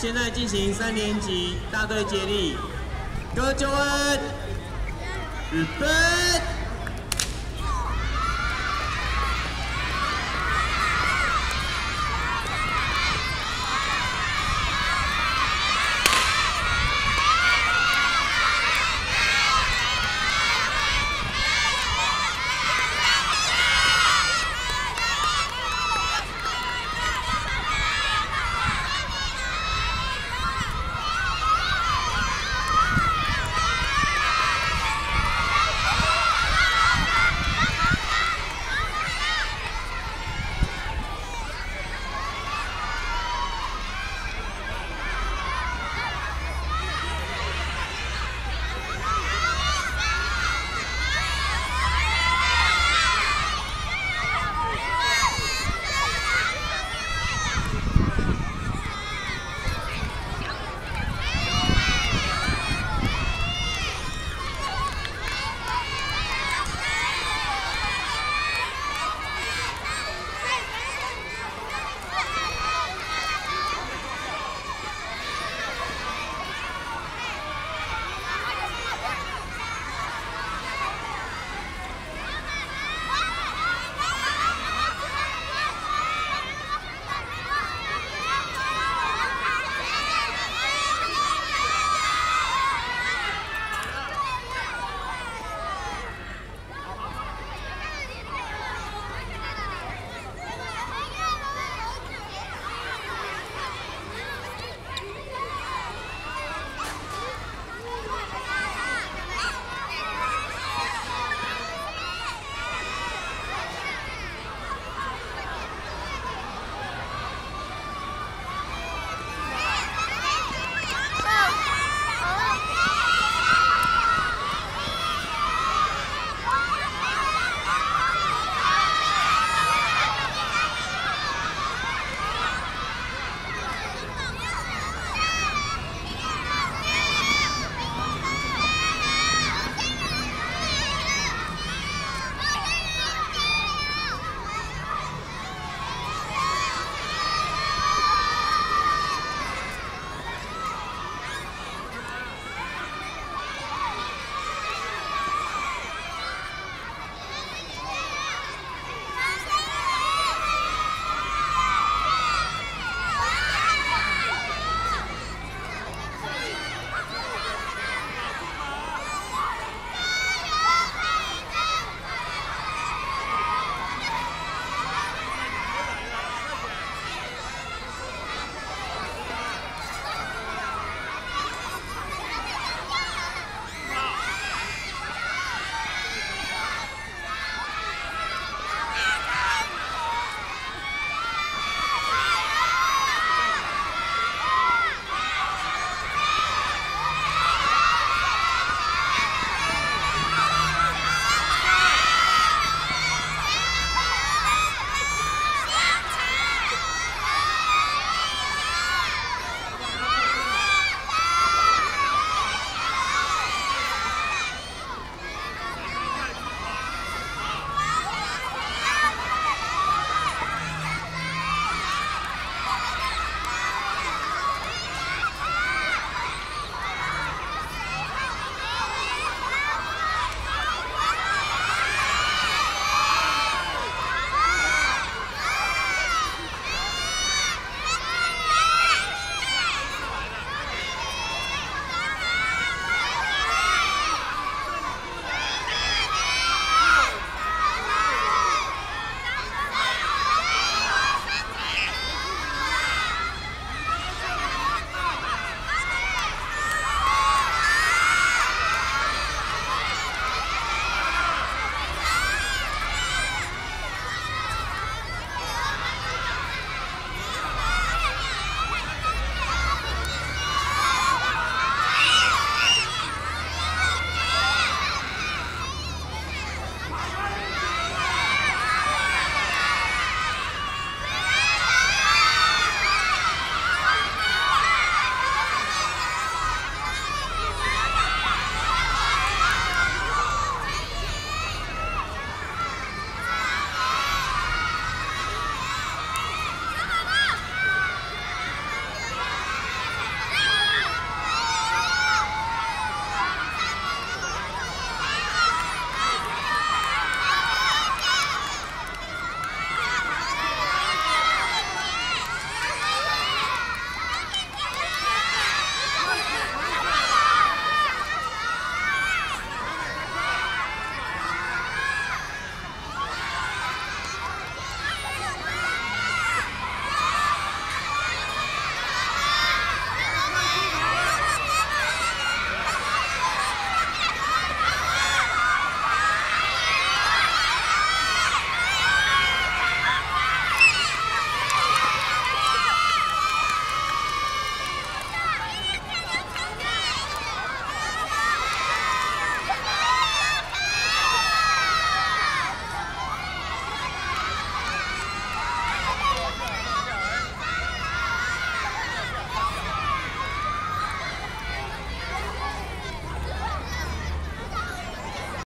现在进行三年级大队接力各就位预备。